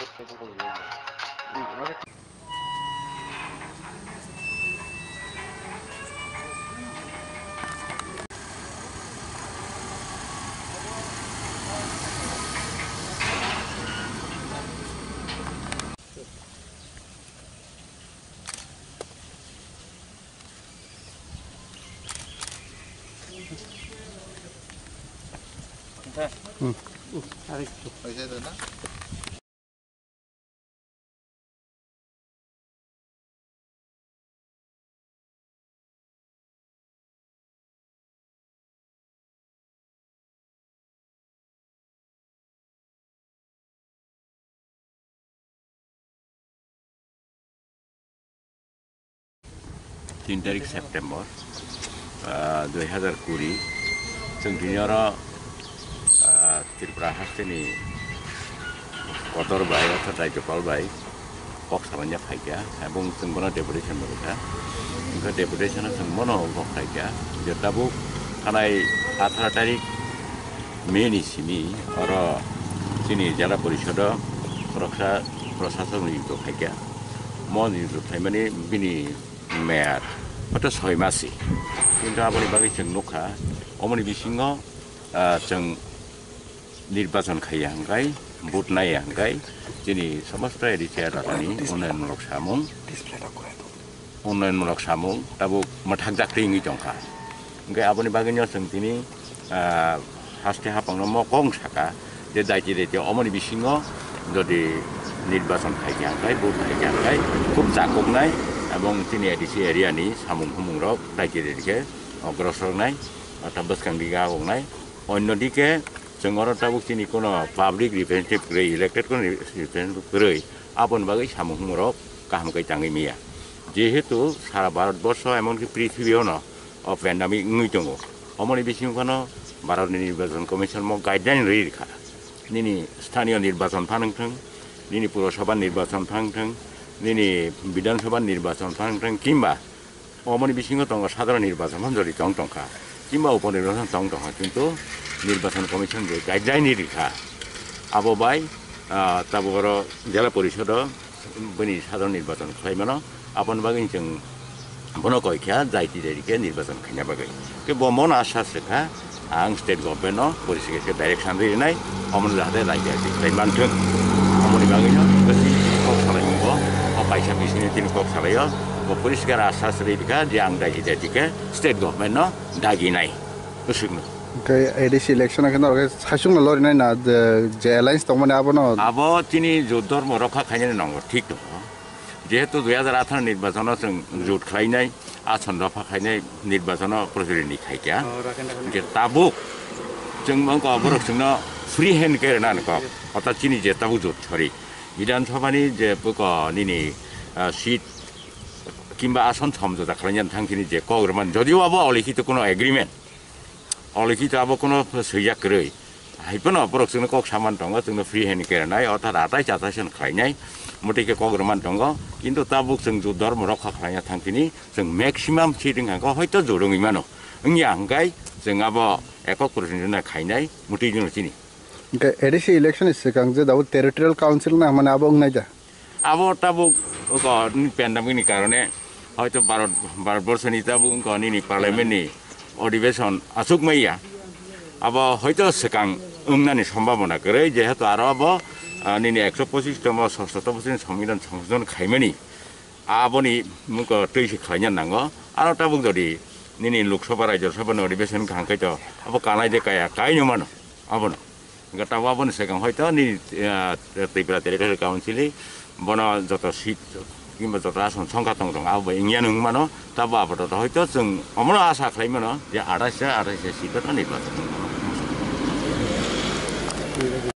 해보고 있는데 괜찮아? 응. 응. 알겠어. 어제 되나? তিন তারিখ সেপ্টেম্বর দুই হাজার কুড়ি जों दिनैआरो त्रिपुरा हास्टेनि कदर बाय अर्थात राज्यपाल बाय कक सालान्या फाइका এবং जों बनो डेपुटेसन मोनखा ओंखा डेपुटेसना जों मनो कक फाइका जे दाबो थानाय आठार 메알 어떤 소이마시 근데 아버님 바기 정 녹화 어머니 비싱어 아정 নির্বাচন খাই হাঙ্গাই বুট নাই হাঙ্গাই যিনি সমস্ত এরিটায়ার রাতানি উন্নয়নমূলক সামুং উন্নয়নমূলক সামুং তাবো মঠাক জাকরিঙি টঙ্কা ওকে আপনি বাগিনীয় সং তিনি হাস্তে হাপাংন মকং সাকা যে দায়িত্ব দায়িত্ব অমনি বিসিঙ যদি নির্বাচন খাইকে হাঙ্গাই বুট খাইকে হাঙ্গাই খুব জাকবনাই এবং তিনি এডিসি এরিয়ানি চিনিয়াডিসি एरियानि सामुं हुमुंराव অগ্রসর নাই অর্থাৎ বসকাঙ্গিগা নাই অন্যদিকে जोंगरो তাবুক তিনি কোনো পাবলিক রিপ্রেজেন্টেটিভ গ্রে ইলেক্টেড কোনো রিপ্রেজেন্টেটিভ গ্রে আপন বাগে সামুং হুমুরাव কাহামকাই টাঙি মিয়া যেহেতু সারা ভারতবর্ষ এমনকি পৃথিবীও ন প্যান্ডামিক নুই দङ অমনি বিসিমখানো ভারতনি নির্বাচন কমিশন ম গাইডলাইন রেখা নিনি স্থানীয় নির্বাচন ফাংথং নিনি পুরসভা নির্বাচন ফাংথং নিনি বিধানসভা নির্বাচন টং কিংবা অমনি বিসিংহ টঙ্ক সাধারণ নির্বাচন, মঞ্জুরি টং টঙ্কা কিংবা উপনির্বাচন টং টঙ্কা কিন্তু নির্বাচন কমিশন যে গাইডলাইন রেখা আবো বাই তাবর জেলা পরিষদ, বনি সাধারণ নির্বাচন খাইমানো আপন বাকি চং বন কয়খ্যা জাইতি দেরিকে নির্বাচন খাইনা বাগিন কে বমন আশ্বাস রেখা আং স্টেট গভর্নমেন্ট পরিষেকে ডাইরেকশন দিয়ে নাই, অমন যাতে রাজ্যে মানছেন অমনি বাগিন di sini tim kop sarayo populi sekarang asal seribika diang dagi jadi state government no dagi nai usung no এডিস ইলেকশন কিন্তু খাইছুং না লরি নাই না যে এলায়েন্স তো মানে আবো না আবো তিনি যুদ্ধর মরক্ষা খাইনে নঙ্গ ঠিক তো যেহেতু দুই হাজার আঠারো নির্বাচন যোন জোট খাইনাই আসন দফা খাইনাই নির্বাচন প্রচলিনী খাইকা যে তাবুক जों मग अबरक जोंनो फ्री हेन्ड केरनान कप अता चिनि जे ताबु जोथरि विधानसभानि শীত কিংবা আসন সমঝোতা খালেন থাকি যে কগ্রমান যদিও আবার অলিখিত কোনো এগ্রিমেন্ট অলিখিত আবার কোনো সৈজাক রই হাইপেন অপরক সঙ্গে কক সামান টঙ্গ সঙ্গে ফ্রি হ্যান্ড কেড়ে নাই অর্থাৎ আটাই চাতাইসন খাইনাই মটিকে কগ্রমান টঙ্গ কিন্তু তাবুক সঙ্গে যে ধর্ম রক্ষা খালাইয়া থাকি সঙ্গে ম্যাক্সিমাম সিটিং হাঙ্ক হয়তো জোরং ইমানো ইংনি হাঙ্কাই সঙ্গে আবার একক প্রতিনিধি খাইনাই মটি জন চিনি। এডিসি ইলেকশন ইসে কাং যে দাবো টেরিটোরিয়াল কাউন্সিল না মানে আবং নাই যা আবো তাবুক ini pandem ini কারণে হয়তো ভারত ভারতবর্ষ নিতা নিনি পার্লামেন্টনি অধিবেশন আসুক মাইয়া আবার হয়তো সেকাং উংনানি সম্ভাবনা করে যেহেতু আরও আবার নিনি একশো পঁচিশতম ষষ্ঠতম সংবিধান সংশোধন খাইমেনি আবনি মুখ তৈরি খাইজান নাঙ্গ আরও তাবুক যদি নিনি লোকসভা রাজ্যসভানি অধিবেশন খাঙ্কাই তো আবার কানাই যে কায়া কাই নমানো আবনো তাও আবনি সেকাং হয়তো নিনি তৈপরা তেরে কাউন্সিলি बनाउ जो सिट कम्ब जङ्गठ दबिया ताप जु हाम्रो आशा खै मनो जे आढाई आढै सिट निर्चन